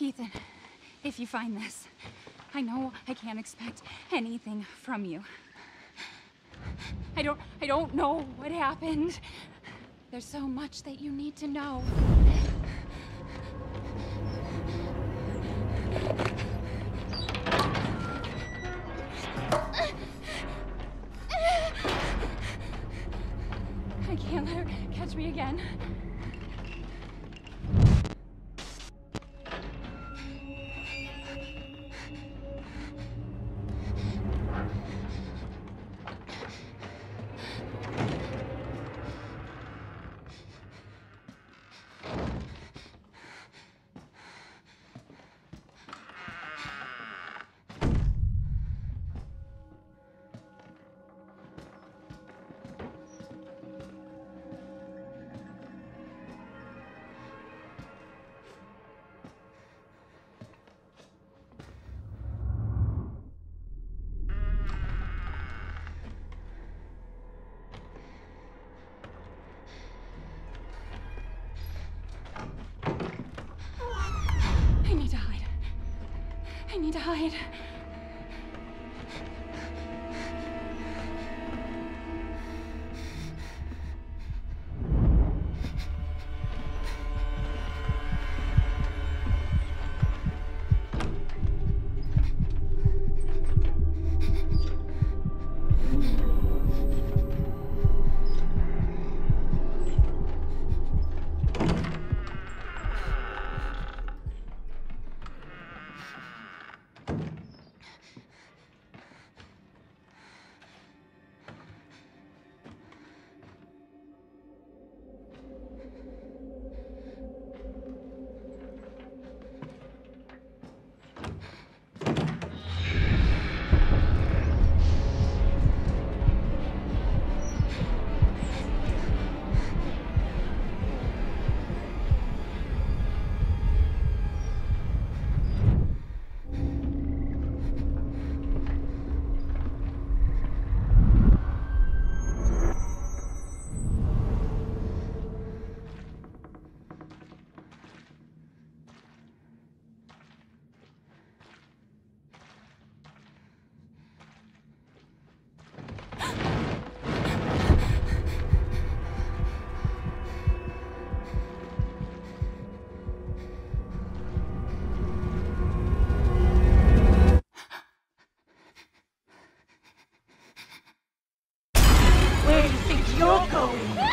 Ethan, if you find this, I know I can't expect anything from you. I don't I don't know what happened. There's so much that you need to know. I can't let her catch me again. Need to hide. Where